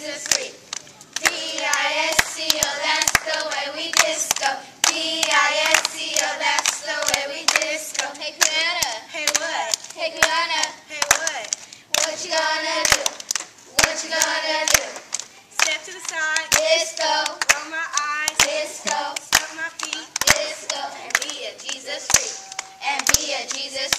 Jesus we. D-I-S-C-O, that's the way we disco. D-I-S-C-O, that's the way we disco. Hey, Kiana. Hey, what? Hey, Kiana. Hey, what? What you gonna do? What you gonna do? Step to the side. Disco. Roll my eyes. Disco. Stomp my feet. Disco. And be a Jesus freak. And be a Jesus